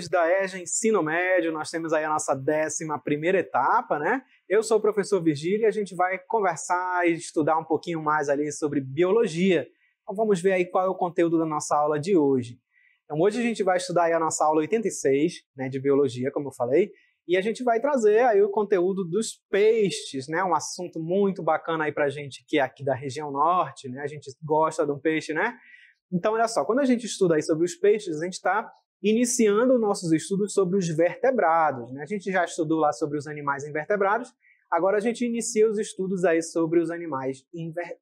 Alunos da EJA Ensino Médio. Nós temos aí a nossa décima primeira etapa, né? Eu sou o professor Virgílio e a gente vai conversar e estudar um pouquinho mais ali sobre biologia. Então vamos ver aí qual é o conteúdo da nossa aula de hoje. Então hoje a gente vai estudar aí a nossa aula 86, né, de biologia, como eu falei, e a gente vai trazer aí o conteúdo dos peixes, né? Um assunto muito bacana aí pra gente que é aqui da região norte, né? A gente gosta de um peixe, né? Então, olha só, quando a gente estuda aí sobre os peixes, a gente está iniciando nossos estudos sobre os vertebrados. Né? A gente já estudou lá sobre os animais invertebrados, agora a gente inicia os estudos aí sobre os animais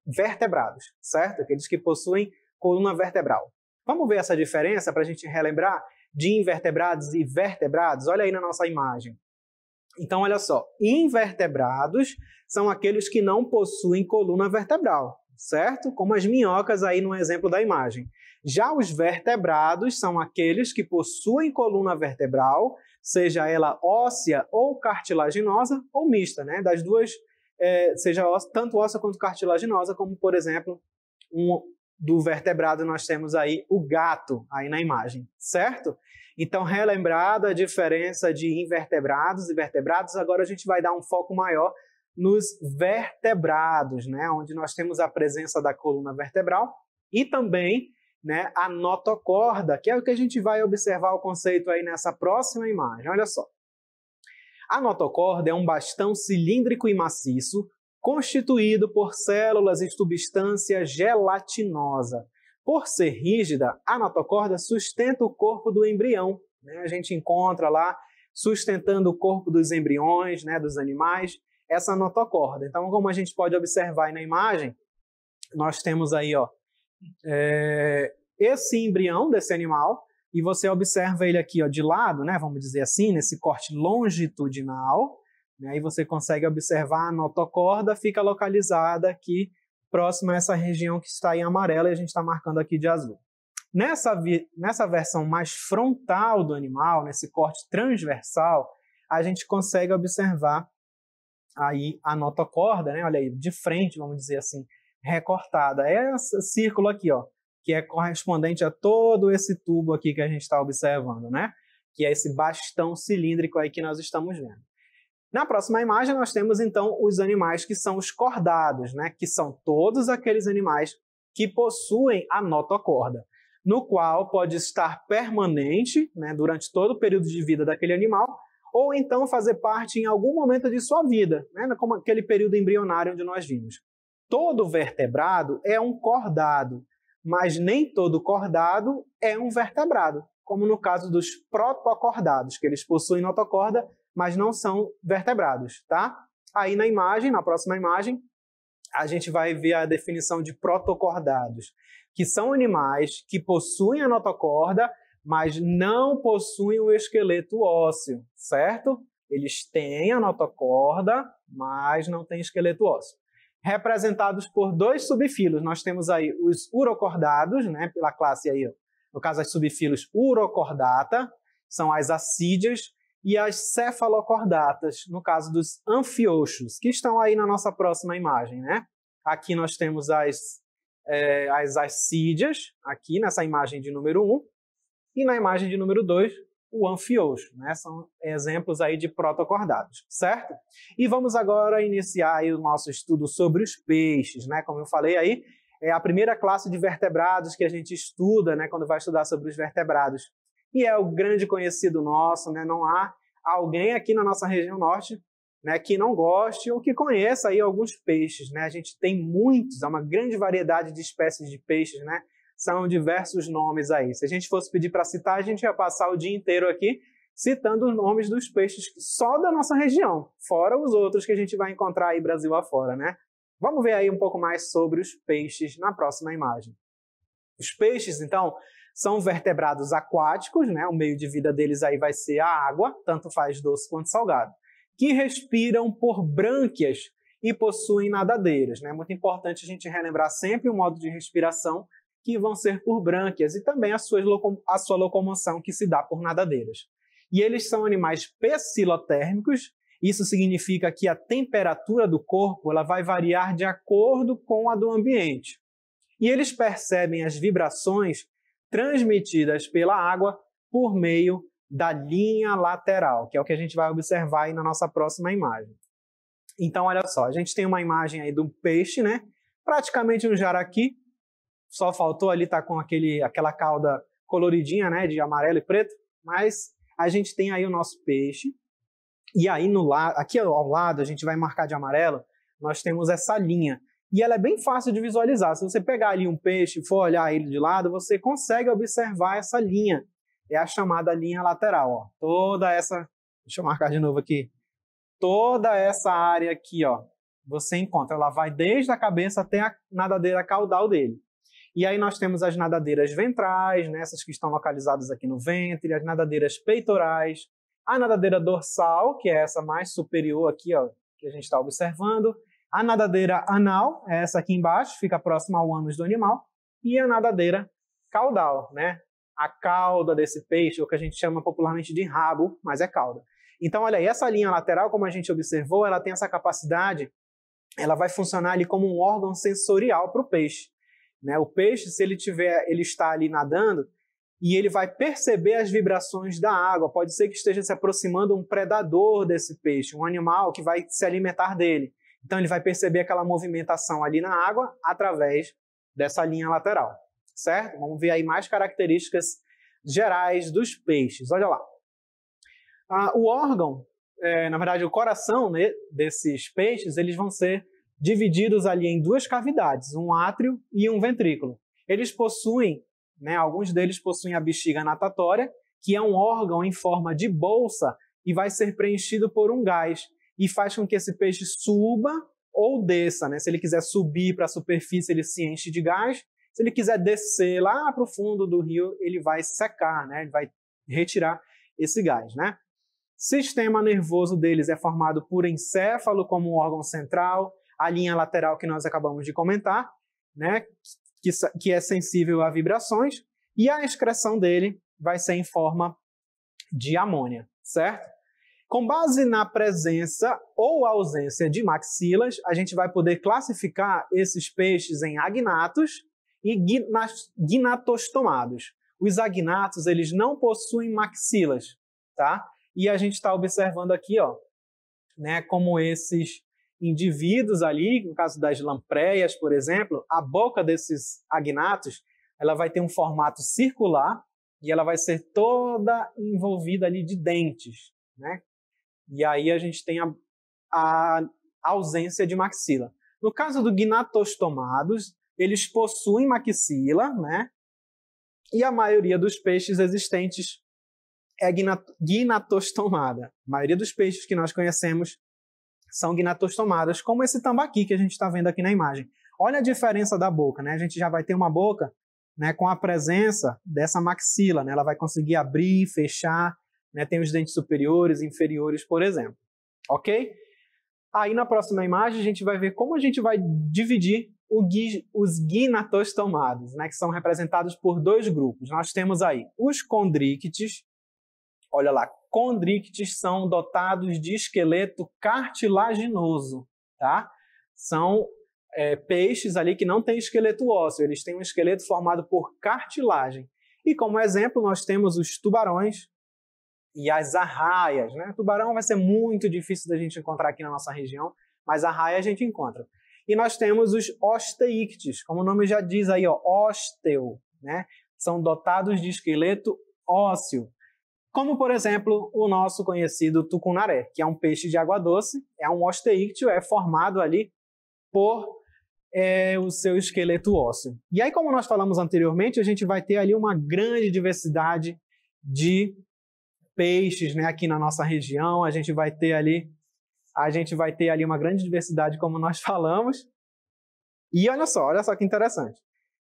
vertebrados, certo? Aqueles que possuem coluna vertebral. Vamos ver essa diferença para a gente relembrar de invertebrados e vertebrados? Olha aí na nossa imagem. Então, olha só, invertebrados são aqueles que não possuem coluna vertebral, certo? Como as minhocas aí no exemplo da imagem. Já os vertebrados são aqueles que possuem coluna vertebral, seja ela óssea ou cartilaginosa ou mista, né? Das duas, é, seja tanto óssea quanto cartilaginosa, como por exemplo, um, do vertebrado nós temos aí o gato aí na imagem, certo? Então, relembrada a diferença de invertebrados e vertebrados, agora a gente vai dar um foco maior nos vertebrados, né? Onde nós temos a presença da coluna vertebral e também né, a notocorda, que é o que a gente vai observar o conceito aí nessa próxima imagem. Olha só. A notocorda é um bastão cilíndrico e maciço constituído por células e substância gelatinosa. Por ser rígida, a notocorda sustenta o corpo do embrião. Né? A gente encontra lá sustentando o corpo dos embriões, né, dos animais, essa notocorda. Então, como a gente pode observar aí na imagem, nós temos aí ó, é, esse embrião desse animal e você observa ele aqui ó, de lado, né, vamos dizer assim, nesse corte longitudinal, né, aí você consegue observar a notocorda, fica localizada aqui próxima a essa região que está em amarelo e a gente está marcando aqui de azul. Nessa, nessa versão mais frontal do animal, nesse corte transversal, a gente consegue observar aí a notocorda, né? Olha aí, de frente, vamos dizer assim, recortada. É esse círculo aqui, ó, que é correspondente a todo esse tubo aqui que a gente está observando, né? Que é esse bastão cilíndrico aí que nós estamos vendo. Na próxima imagem, nós temos então os animais que são os cordados, né? Que são todos aqueles animais que possuem a notocorda, no qual pode estar permanente né, durante todo o período de vida daquele animal, ou então fazer parte em algum momento de sua vida, né, como aquele período embrionário onde nós vimos. Todo vertebrado é um cordado, mas nem todo cordado é um vertebrado, como no caso dos protocordados, que eles possuem notocorda, mas não são vertebrados, tá? Aí na imagem, na próxima imagem, a gente vai ver a definição de protocordados, que são animais que possuem a notocorda, mas não possuem o esqueleto ósseo, certo? Eles têm a notocorda, mas não têm esqueleto ósseo representados por dois subfilos. Nós temos aí os urocordados, né, pela classe aí, no caso as subfilos urocordata, são as assídeas, e as cefalocordatas, no caso dos anfioxos, que estão aí na nossa próxima imagem, né? Aqui nós temos as, é, as assídeas, aqui nessa imagem de número 1, e na imagem de número 2, o anfioxo, né? São exemplos aí de protocordados, certo? E vamos agora iniciar o nosso estudo sobre os peixes, né? Como eu falei aí, é a primeira classe de vertebrados que a gente estuda, né? Quando vai estudar sobre os vertebrados. E é o grande conhecido nosso, né? Não há alguém aqui na nossa região norte né, que não goste ou que conheça aí alguns peixes, né? A gente tem muitos, há uma grande variedade de espécies de peixes, né? São diversos nomes aí. Se a gente fosse pedir para citar, a gente ia passar o dia inteiro aqui citando os nomes dos peixes só da nossa região, fora os outros que a gente vai encontrar aí Brasil afora, né? Vamos ver aí um pouco mais sobre os peixes na próxima imagem. Os peixes, então, são vertebrados aquáticos, né? O meio de vida deles aí vai ser a água, tanto faz doce quanto salgado, que respiram por brânquias e possuem nadadeiras, né? Muito importante a gente relembrar sempre o modo de respiração que vão ser por brânquias, e também a sua, a sua locomoção, que se dá por nadadeiras. E eles são animais pecilotérmicos, isso significa que a temperatura do corpo ela vai variar de acordo com a do ambiente. E eles percebem as vibrações transmitidas pela água por meio da linha lateral, que é o que a gente vai observar aí na nossa próxima imagem. Então, olha só, a gente tem uma imagem aí do peixe, né? Praticamente um jaraqui, só faltou ali estar tá com aquele, aquela cauda coloridinha, né, de amarelo e preto, mas a gente tem aí o nosso peixe. E aí no lado, aqui ao lado, a gente vai marcar de amarelo, nós temos essa linha. E ela é bem fácil de visualizar. Se você pegar ali um peixe e for olhar ele de lado, você consegue observar essa linha. É a chamada linha lateral, ó. Toda essa, deixa eu marcar de novo aqui. Toda essa área aqui, ó, você encontra. Ela vai desde a cabeça até a nadadeira caudal dele. E aí nós temos as nadadeiras ventrais, né, essas que estão localizadas aqui no ventre, as nadadeiras peitorais, a nadadeira dorsal, que é essa mais superior aqui, ó, que a gente está observando, a nadadeira anal, é essa aqui embaixo, fica próxima ao ânus do animal, e a nadadeira caudal, né, a cauda desse peixe, o que a gente chama popularmente de rabo, mas é cauda. Então, olha aí, essa linha lateral, como a gente observou, ela tem essa capacidade, ela vai funcionar ali como um órgão sensorial para o peixe. Né? O peixe, se ele tiver, ele está ali nadando e ele vai perceber as vibrações da água. Pode ser que esteja se aproximando um predador desse peixe, um animal que vai se alimentar dele. Então ele vai perceber aquela movimentação ali na água através dessa linha lateral, certo? Vamos ver aí mais características gerais dos peixes. Olha lá. Ah, o órgão, é, na verdade, o coração né, desses peixes, eles vão ser divididos ali em duas cavidades, um átrio e um ventrículo. Eles possuem, né, alguns deles possuem a bexiga natatória, que é um órgão em forma de bolsa e vai ser preenchido por um gás e faz com que esse peixe suba ou desça. Né? Se ele quiser subir para a superfície, ele se enche de gás. Se ele quiser descer lá para o fundo do rio, ele vai secar, né? ele vai retirar esse gás. Né? Sistema nervoso deles é formado por encéfalo como órgão central, a linha lateral que nós acabamos de comentar, né, que, que é sensível a vibrações, e a excreção dele vai ser em forma de amônia, certo? Com base na presença ou ausência de maxilas, a gente vai poder classificar esses peixes em agnatos e gnatostomados. Os agnatos, eles não possuem maxilas, tá? E a gente está observando aqui, ó, né, como esses indivíduos ali, no caso das lampreias, por exemplo, a boca desses agnatos, ela vai ter um formato circular e ela vai ser toda envolvida ali de dentes, né? E aí a gente tem a, a ausência de maxila. No caso do gnatostomados, eles possuem maxila, né? E a maioria dos peixes existentes é gnatostomada. A maioria dos peixes que nós conhecemos são gnatostomadas, como esse tambaqui que a gente está vendo aqui na imagem. Olha a diferença da boca, né? A gente já vai ter uma boca né, com a presença dessa maxila, né? Ela vai conseguir abrir, fechar, né? Tem os dentes superiores, inferiores, por exemplo. Ok? Aí na próxima imagem a gente vai ver como a gente vai dividir os gnatostomados, né? Que são representados por dois grupos. Nós temos aí os condríctes, olha lá, condrictes são dotados de esqueleto cartilaginoso, tá? São é, peixes ali que não têm esqueleto ósseo, eles têm um esqueleto formado por cartilagem. E como exemplo, nós temos os tubarões e as arraias, né? Tubarão vai ser muito difícil da gente encontrar aqui na nossa região, mas arraia a gente encontra. E nós temos os osteictes, como o nome já diz aí, ó, ósteo, né? São dotados de esqueleto ósseo. Como, por exemplo, o nosso conhecido tucunaré, que é um peixe de água doce, é um osteíctio, é formado ali por é, o seu esqueleto ósseo. E aí, como nós falamos anteriormente, a gente vai ter ali uma grande diversidade de peixes né, aqui na nossa região. A gente vai ter ali a gente vai ter ali uma grande diversidade, como nós falamos. E olha só, olha só que interessante.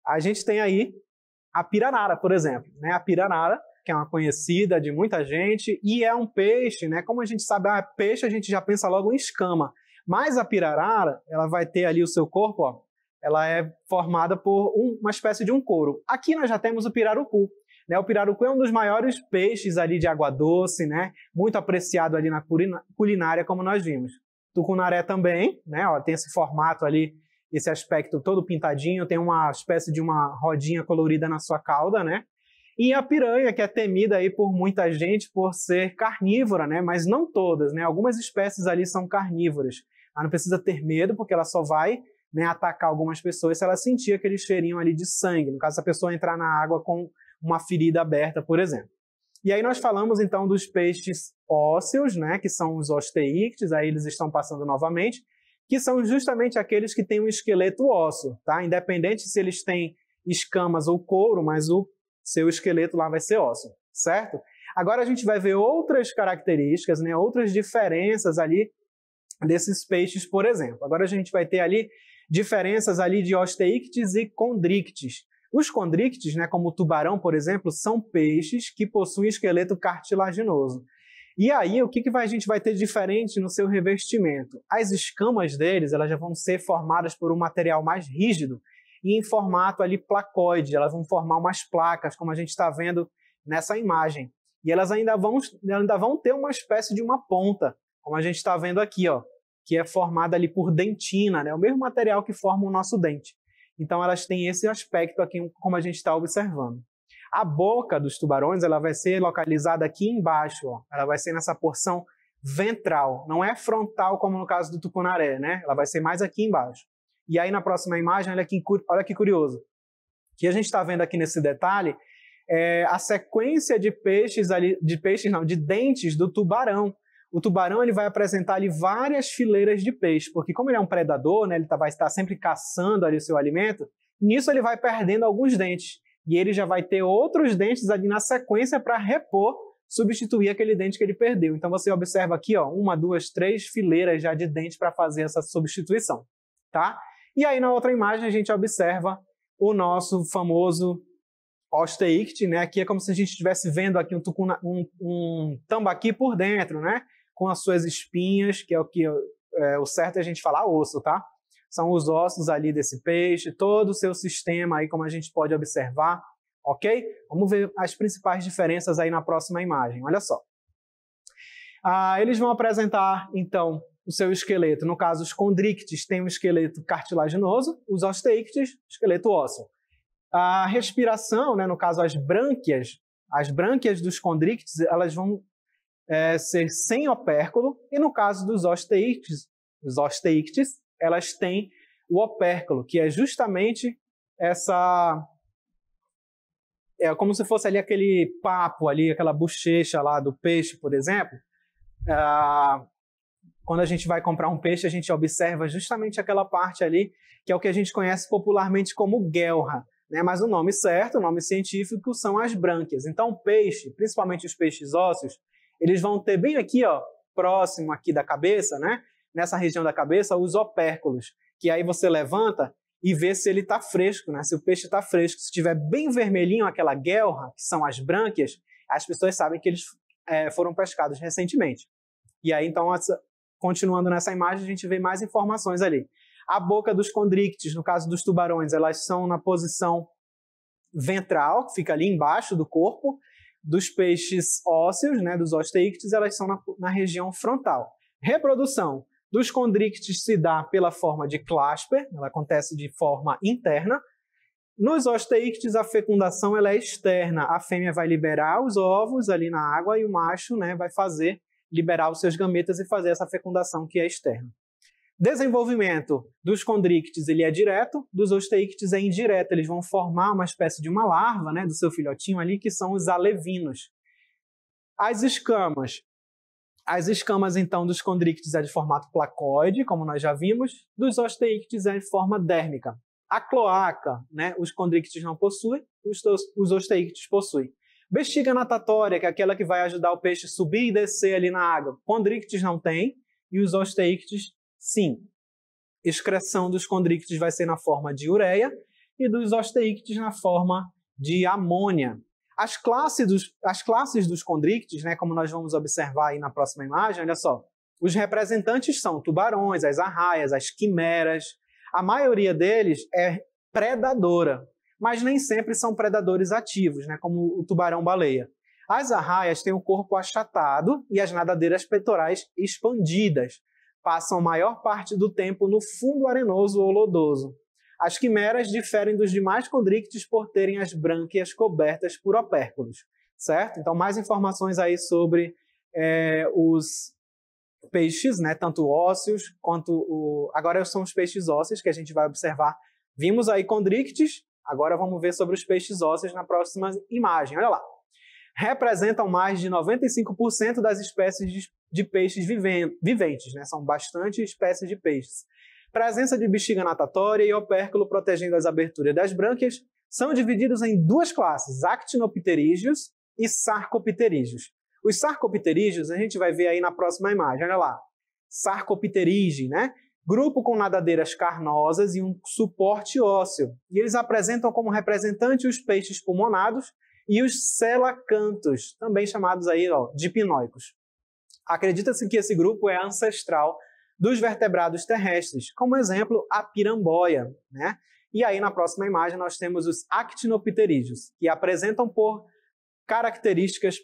A gente tem aí a piranara, por exemplo. Né? A piranara que é uma conhecida de muita gente, e é um peixe, né? Como a gente sabe, ah, peixe a gente já pensa logo em escama. Mas a pirarara, ela vai ter ali o seu corpo, ó, ela é formada por um, uma espécie de um couro. Aqui nós já temos o pirarucu. Né? O pirarucu é um dos maiores peixes ali de água doce, né? Muito apreciado ali na culinária, como nós vimos. Tucunaré também, né? Ó, tem esse formato ali, esse aspecto todo pintadinho, tem uma espécie de uma rodinha colorida na sua cauda, né? E a piranha, que é temida aí por muita gente por ser carnívora, né? Mas não todas, né? Algumas espécies ali são carnívoras. Ela não precisa ter medo, porque ela só vai né, atacar algumas pessoas se ela sentir aquele cheirinho ali de sangue. No caso, se a pessoa entrar na água com uma ferida aberta, por exemplo. E aí nós falamos então dos peixes ósseos, né, que são os osteíctes, aí eles estão passando novamente, que são justamente aqueles que têm um esqueleto ósseo, tá? Independente se eles têm escamas ou couro, mas o seu esqueleto lá vai ser ósseo, certo? Agora a gente vai ver outras características, né, outras diferenças ali desses peixes, por exemplo. Agora a gente vai ter ali diferenças ali de osteíctes e condrictes. Os condrictes, né, como o tubarão, por exemplo, são peixes que possuem esqueleto cartilaginoso. E aí, o que, que a gente vai ter diferente no seu revestimento? As escamas deles elas já vão ser formadas por um material mais rígido e em formato ali placoide. Elas vão formar umas placas, como a gente está vendo nessa imagem. E elas ainda vão, ainda vão ter uma espécie de uma ponta, como a gente está vendo aqui, ó, que é formada ali por dentina, né? o mesmo material que forma o nosso dente. Então elas têm esse aspecto aqui, como a gente está observando. A boca dos tubarões ela vai ser localizada aqui embaixo, ó. ela vai ser nessa porção ventral, não é frontal como no caso do tucunaré, né? Ela vai ser mais aqui embaixo. E aí na próxima imagem, olha que, olha que curioso, que a gente está vendo aqui nesse detalhe é a sequência de peixes ali, de peixes não, de dentes do tubarão o tubarão ele vai apresentar ali várias fileiras de peixe, porque como ele é um predador, né, ele tá, vai estar sempre caçando ali o seu alimento, nisso ele vai perdendo alguns dentes. E ele já vai ter outros dentes ali na sequência para repor, substituir aquele dente que ele perdeu. Então você observa aqui, ó, uma, duas, três fileiras já de dentes para fazer essa substituição, tá? E aí na outra imagem a gente observa o nosso famoso osteict, né? Aqui é como se a gente estivesse vendo aqui um, tucuna, um, um tambaqui por dentro, né? com as suas espinhas, que é o que é, o certo é a gente falar osso, tá? São os ossos ali desse peixe, todo o seu sistema aí, como a gente pode observar, ok? Vamos ver as principais diferenças aí na próxima imagem, olha só. Ah, eles vão apresentar, então, o seu esqueleto. No caso, os condrictes têm um esqueleto cartilaginoso, os osteictes, esqueleto ósseo. A respiração, né, no caso, as brânquias, as brânquias dos condrictes, elas vão é, ser sem opérculo, e no caso dos osteictes, os osteictes, elas têm o opérculo, que é justamente essa é como se fosse ali aquele papo ali, aquela bochecha lá do peixe, por exemplo. Ah, quando a gente vai comprar um peixe, a gente observa justamente aquela parte ali, que é o que a gente conhece popularmente como guelra. Né? Mas o nome certo, o nome científico, são as brânquias. Então, o peixe, principalmente os peixes ósseos, eles vão ter bem aqui, ó, próximo aqui da cabeça, né? Nessa região da cabeça, os opérculos, que aí você levanta e vê se ele está fresco, né? Se o peixe está fresco. Se estiver bem vermelhinho, aquela guelra, que são as brânquias, as pessoas sabem que eles é, foram pescados recentemente. E aí, então, continuando nessa imagem, a gente vê mais informações ali. A boca dos condrictes, no caso dos tubarões, elas são na posição ventral, que fica ali embaixo do corpo, dos peixes ósseos, né, dos osteíctes, elas são na, na região frontal. Reprodução dos condrictes se dá pela forma de clasper, ela acontece de forma interna. Nos osteíctes, a fecundação ela é externa. A fêmea vai liberar os ovos ali na água e o macho né, vai fazer liberar os seus gametas e fazer essa fecundação que é externa. Desenvolvimento dos condrictes ele é direto, dos osteíctes é indireto. Eles vão formar uma espécie de uma larva né, do seu filhotinho ali, que são os alevinos. As escamas. As escamas, então, dos condrictes é de formato placoide, como nós já vimos, dos osteíctes é de forma dérmica. A cloaca, né, os condrictes não possuem, os, os osteíctes possuem. Bexiga natatória, que é aquela que vai ajudar o peixe a subir e descer ali na água. Condrictes não tem, e os osteíctes Sim, excreção dos condrictes vai ser na forma de ureia e dos osteíctes na forma de amônia. As classes dos, as classes dos condrictes, né, como nós vamos observar aí na próxima imagem, olha só, os representantes são tubarões, as arraias, as quimeras. A maioria deles é predadora, mas nem sempre são predadores ativos, né, como o tubarão-baleia. As arraias têm o corpo achatado e as nadadeiras peitorais expandidas, passam a maior parte do tempo no fundo arenoso ou lodoso. As quimeras diferem dos demais condrictes por terem as brânquias cobertas por opérculos, certo? Então, mais informações aí sobre é, os peixes, né, tanto ósseos quanto o... Agora são os peixes ósseos que a gente vai observar. Vimos aí condrictes, agora vamos ver sobre os peixes ósseos na próxima imagem. Olha lá. Representam mais de 95% das espécies de, peixes viventes, né? São bastante espécies de peixes presença de bexiga natatória e opérculo protegendo as aberturas das brânquias, são divididos em duas classes, actinopterígios e sarcopterígios. Os sarcopterígios a gente vai ver aí na próxima imagem, olha lá. Sarcopterígio, né? Grupo com nadadeiras carnosas e um suporte ósseo. E eles apresentam como representante os peixes pulmonados e os celacantos, também chamados aí ó, de pinóicos. Acredita-se que esse grupo é ancestral dos vertebrados terrestres, como exemplo a piramboia. Né? E aí na próxima imagem nós temos os actinopterídeos, que apresentam por características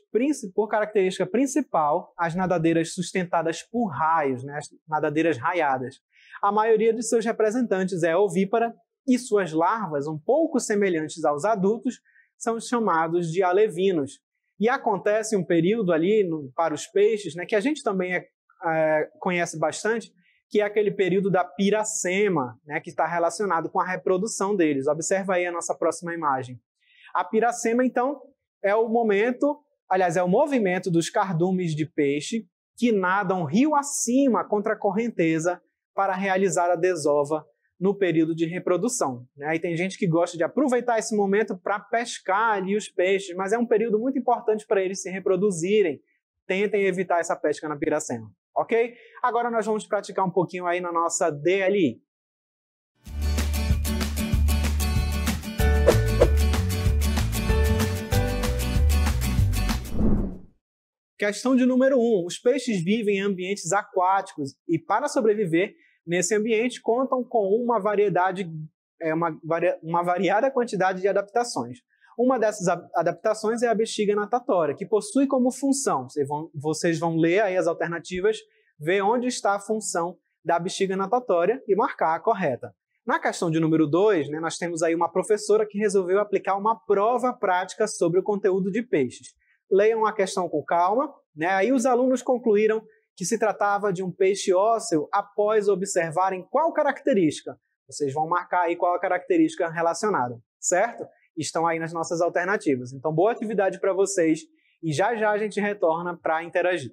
por característica principal as nadadeiras sustentadas por raios, né? as nadadeiras raiadas. A maioria de seus representantes é ovípara e suas larvas, um pouco semelhantes aos adultos, são chamados de alevinos. E acontece um período ali no, para os peixes, né, que a gente também é é, conhece bastante, que é aquele período da piracema, né, que está relacionado com a reprodução deles. Observa aí a nossa próxima imagem. A piracema, então, é o momento, aliás, é o movimento dos cardumes de peixe que nadam rio acima contra a correnteza para realizar a desova no período de reprodução. Né? E tem gente que gosta de aproveitar esse momento para pescar ali os peixes, mas é um período muito importante para eles se reproduzirem. Tentem evitar essa pesca na piracema ok? Agora nós vamos praticar um pouquinho aí na nossa DLI. Questão de número 1. Um, os peixes vivem em ambientes aquáticos e, para sobreviver nesse ambiente, contam com uma variedade, é, uma, uma variada quantidade de adaptações. Uma dessas adaptações é a bexiga natatória, que possui como função, vocês vão, vocês vão ler aí as alternativas, ver onde está a função da bexiga natatória e marcar a correta. Na questão de número 2, né, nós temos aí uma professora que resolveu aplicar uma prova prática sobre o conteúdo de peixes. Leiam a questão com calma, né? aí os alunos concluíram que se tratava de um peixe ósseo após observarem qual característica. Vocês vão marcar aí qual a característica relacionada, certo? estão aí nas nossas alternativas. Então, boa atividade para vocês e já já a gente retorna para interagir.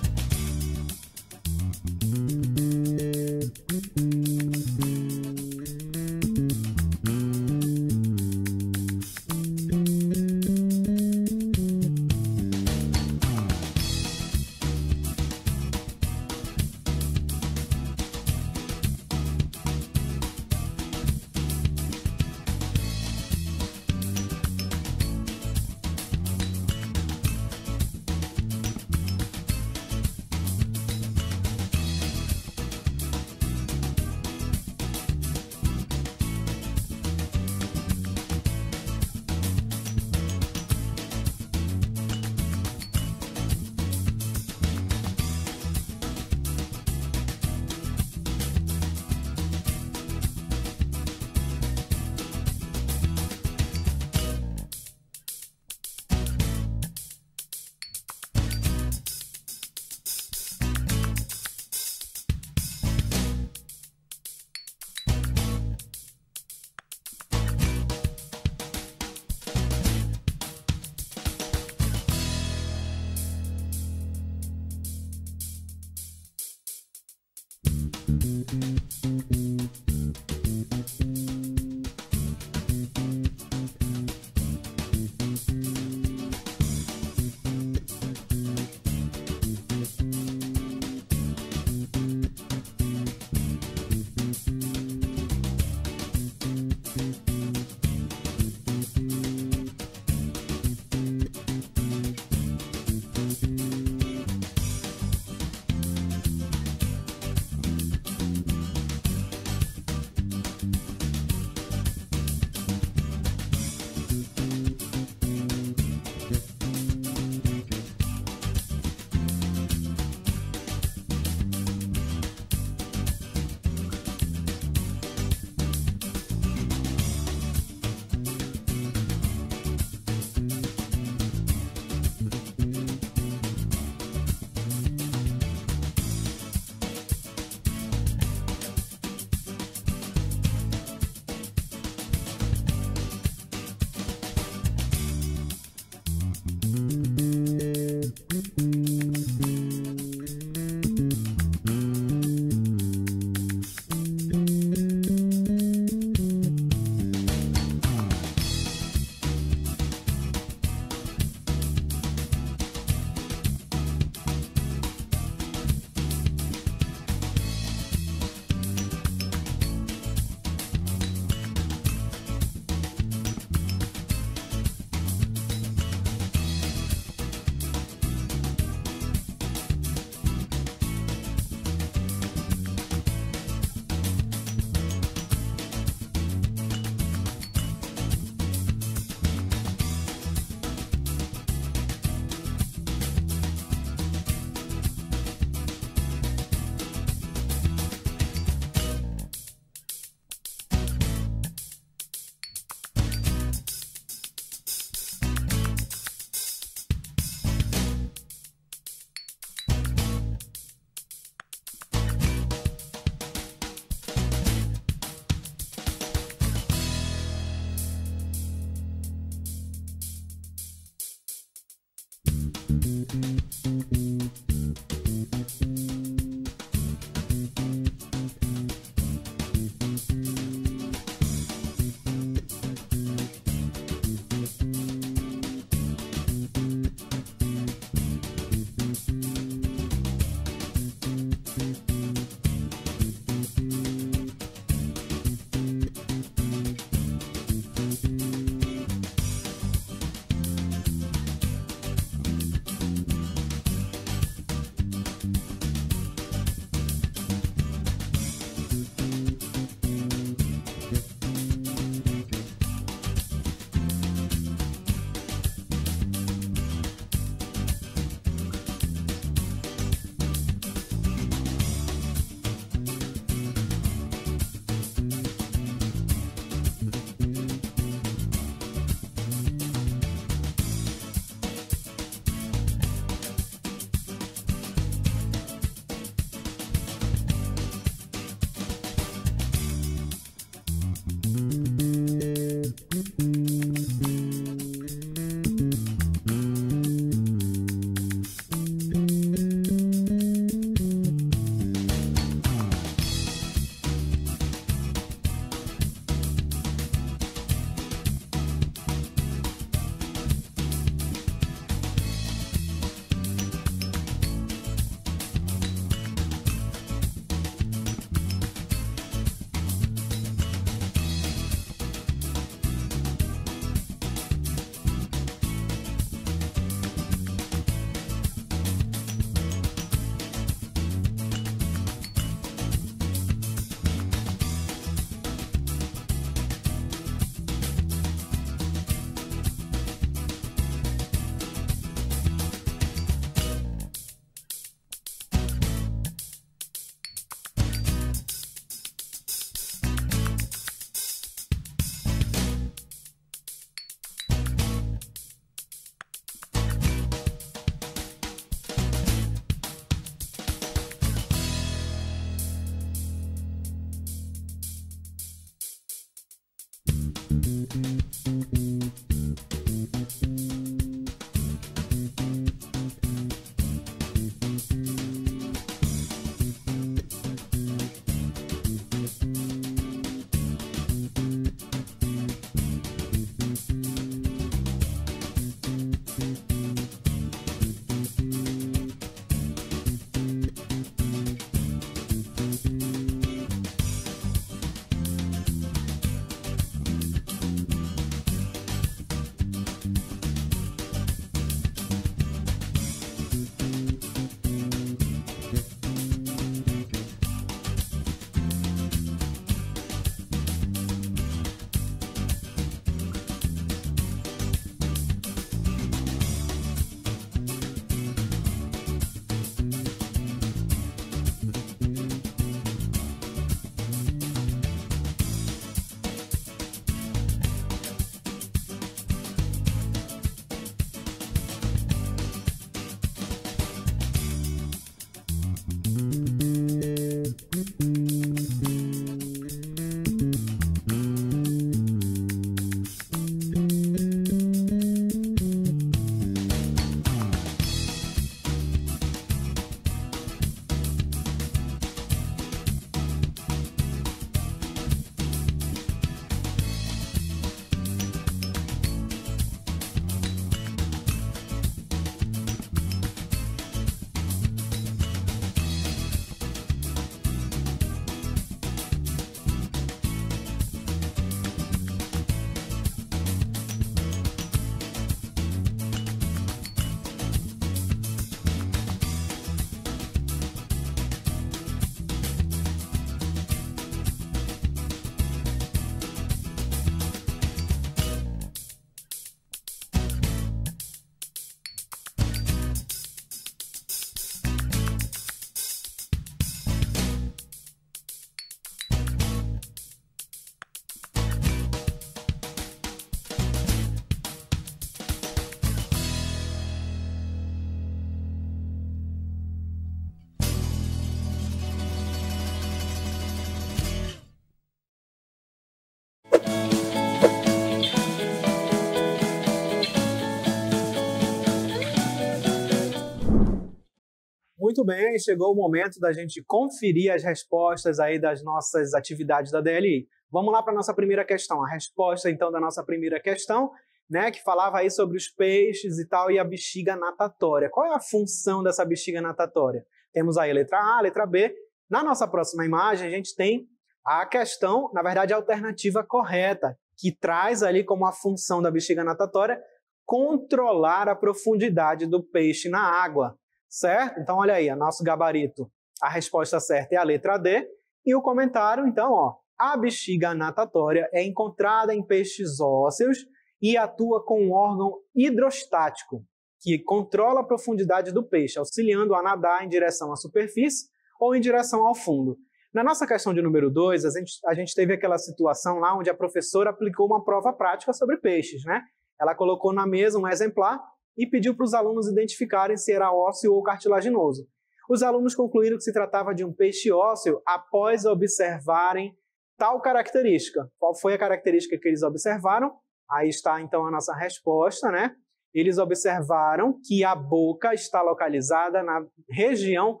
Muito bem, chegou o momento da gente conferir as respostas aí das nossas atividades da DLI. Vamos lá para a nossa primeira questão. A resposta, então, da nossa primeira questão, né, que falava aí sobre os peixes e tal, e a bexiga natatória. Qual é a função dessa bexiga natatória? Temos aí a letra A, a letra B. Na nossa próxima imagem, a gente tem a questão, na verdade, a alternativa correta, que traz ali como a função da bexiga natatória controlar a profundidade do peixe na água certo? Então, olha aí, nosso gabarito. A resposta certa é a letra D. E o comentário, então, ó, a bexiga natatória é encontrada em peixes ósseos e atua com um órgão hidrostático, que controla a profundidade do peixe, auxiliando a nadar em direção à superfície ou em direção ao fundo. Na nossa questão de número 2, a gente, a gente teve aquela situação lá onde a professora aplicou uma prova prática sobre peixes, né? Ela colocou na mesa um exemplar e pediu para os alunos identificarem se era ósseo ou cartilaginoso. Os alunos concluíram que se tratava de um peixe ósseo após observarem tal característica. Qual foi a característica que eles observaram? Aí está então a nossa resposta, né? Eles observaram que a boca está localizada na região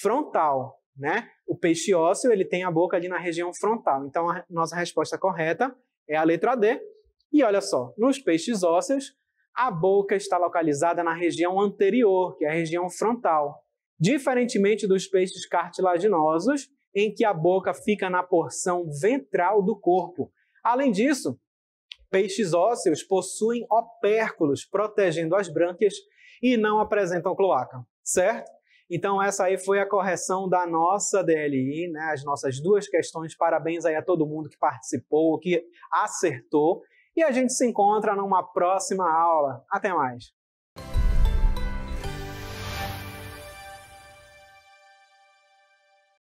frontal, né? O peixe ósseo, ele tem a boca ali na região frontal. Então a nossa resposta correta é a letra D. E olha só, nos peixes ósseos, a boca está localizada na região anterior, que é a região frontal, diferentemente dos peixes cartilaginosos, em que a boca fica na porção ventral do corpo. Além disso, peixes ósseos possuem opérculos protegendo as brânquias e não apresentam cloaca, certo? Então essa aí foi a correção da nossa DLI, né? As nossas duas questões. Parabéns aí a todo mundo que participou, que acertou. E a gente se encontra numa próxima aula. Até mais!